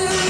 to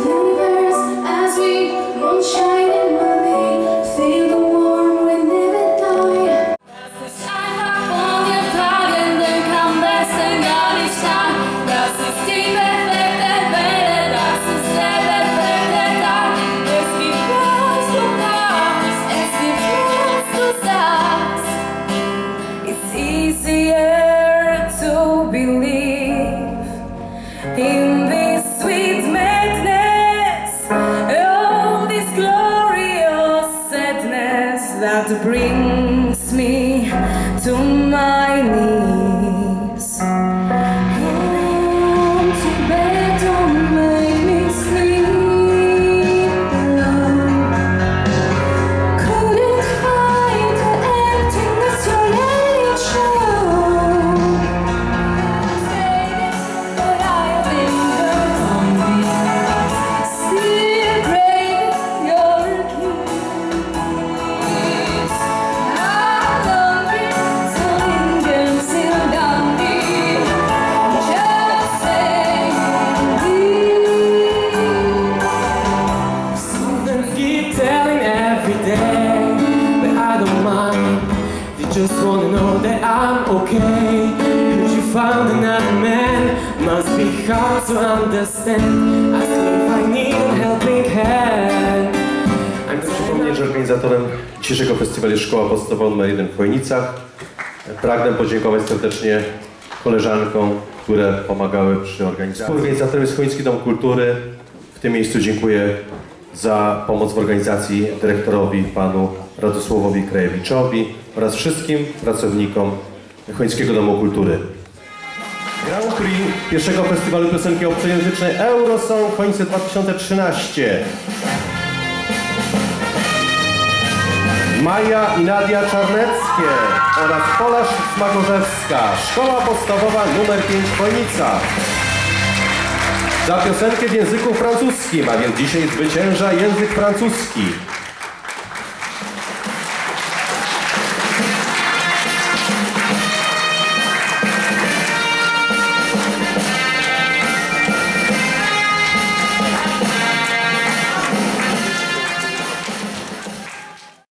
that bring just wanna know that I'm okay Cause you found another man Must be hard to understand I if I need a helping hand Przypomnę, że organizatorem dzisiejszego festiwalu jest Szkoła Podstawowa nr 1 w Chojnicach. Pragnę podziękować serdecznie koleżankom, które pomagały przy organizacji. Współorganizatorem jest Chojnicki Dom Kultury. W tym miejscu dziękuję za pomoc w organizacji dyrektorowi panu Radosławowi Krajewiczowi oraz wszystkim pracownikom Chońskiego Domu Kultury. Grand Prix pierwszego festiwalu piosenki obcojęzycznej Eurosong Chońce 2013. Maja i Nadia Czarneckie oraz Pola Smagorzewska, Szkoła Podstawowa nr 5 Chojnica. Za piosenkę w języku francuskim, a więc dzisiaj zwycięża język francuski.